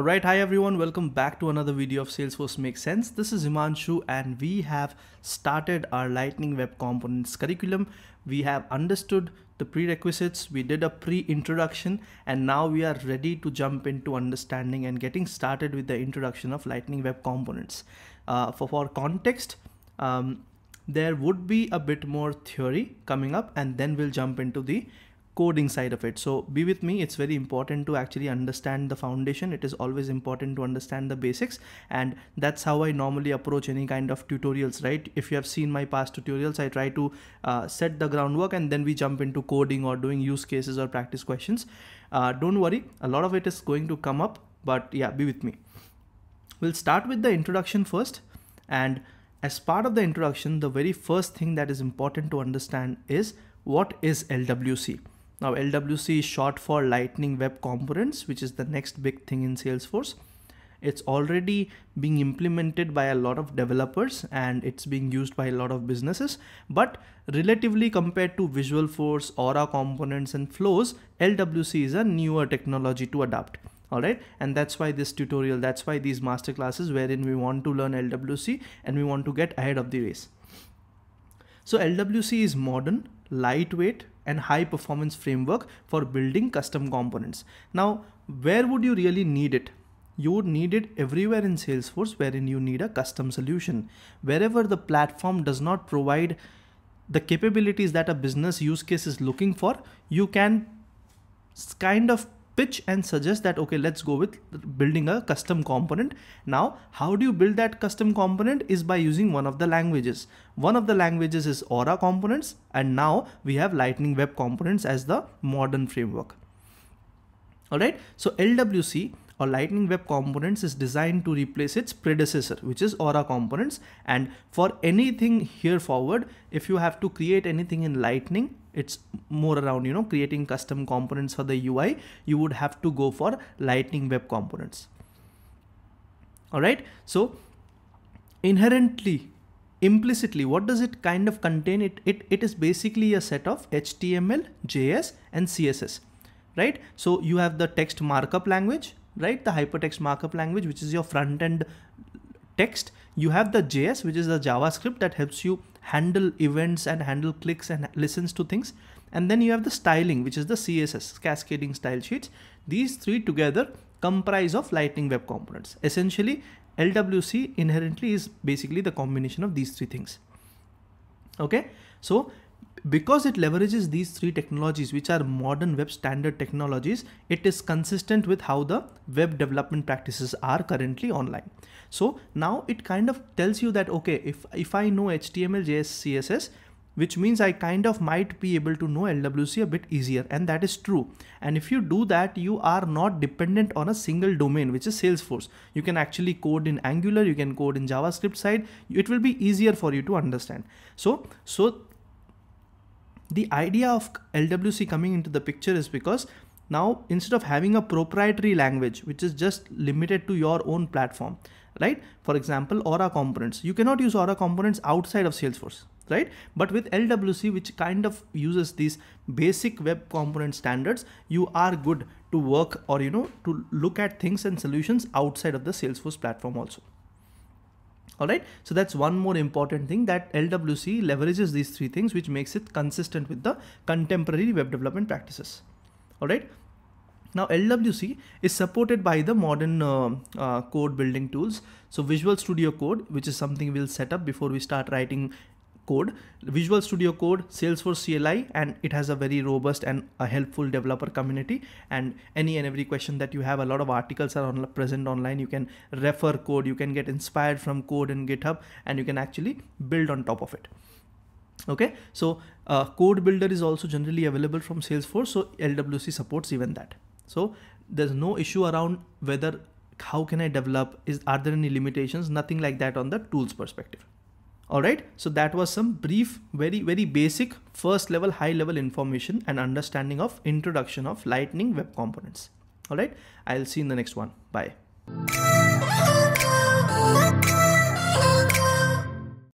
Alright, hi everyone, welcome back to another video of Salesforce Makes Sense. This is Himanshu and we have started our Lightning Web Components curriculum. We have understood the prerequisites, we did a pre-introduction and now we are ready to jump into understanding and getting started with the introduction of Lightning Web Components. Uh, for, for context, um, there would be a bit more theory coming up and then we'll jump into the coding side of it. So be with me. It's very important to actually understand the foundation. It is always important to understand the basics. And that's how I normally approach any kind of tutorials, right? If you have seen my past tutorials, I try to uh, set the groundwork and then we jump into coding or doing use cases or practice questions. Uh, don't worry. A lot of it is going to come up, but yeah, be with me. We'll start with the introduction first. And as part of the introduction, the very first thing that is important to understand is what is LWC? Now LWC is short for Lightning Web Components, which is the next big thing in Salesforce. It's already being implemented by a lot of developers and it's being used by a lot of businesses. But relatively compared to Visualforce, Aura components and flows, LWC is a newer technology to adopt. All right. And that's why this tutorial, that's why these master classes wherein we want to learn LWC and we want to get ahead of the race. So LWC is modern, lightweight, and high performance framework for building custom components. Now, where would you really need it? You would need it everywhere in Salesforce wherein you need a custom solution. Wherever the platform does not provide the capabilities that a business use case is looking for, you can kind of pitch and suggest that okay let's go with building a custom component. Now how do you build that custom component is by using one of the languages. One of the languages is aura components and now we have lightning web components as the modern framework. All right? So lwc or lightning web components is designed to replace its predecessor which is aura components. And for anything here forward if you have to create anything in lightning it's more around you know creating custom components for the UI you would have to go for lightning web components. All right? So inherently implicitly what does it kind of contain? It it, it is basically a set of html js and css right? So you have the text markup language right the hypertext markup language which is your front end text you have the js which is the javascript that helps you handle events and handle clicks and listens to things. And then you have the styling, which is the CSS, cascading style sheets. These three together comprise of Lightning Web Components. Essentially, LWC inherently is basically the combination of these three things. Okay, so because it leverages these three technologies, which are modern web standard technologies, it is consistent with how the web development practices are currently online. So now it kind of tells you that, okay, if, if I know HTML, JS, CSS, which means I kind of might be able to know LWC a bit easier. And that is true. And if you do that, you are not dependent on a single domain, which is Salesforce. You can actually code in Angular, you can code in JavaScript side. It will be easier for you to understand. So, so the idea of LWC coming into the picture is because now instead of having a proprietary language, which is just limited to your own platform, right? For example, Aura components. You cannot use Aura components outside of Salesforce, right? But with LWC, which kind of uses these basic web component standards, you are good to work or, you know, to look at things and solutions outside of the Salesforce platform also. All right. So that's one more important thing that LWC leverages these three things, which makes it consistent with the contemporary web development practices. All right. Now LWC is supported by the modern uh, uh, code building tools. So Visual Studio Code, which is something we'll set up before we start writing code, Visual Studio Code, Salesforce CLI, and it has a very robust and a helpful developer community. And any and every question that you have, a lot of articles are on, present online. You can refer code, you can get inspired from code in GitHub, and you can actually build on top of it. Okay? So uh, code builder is also generally available from salesforce so lwc supports even that. So there's no issue around whether how can I develop is are there any limitations? Nothing like that on the tools perspective all right. So that was some brief very very basic first level high level information and understanding of introduction of lightning web components. All right. I'll see you in the next one. Bye.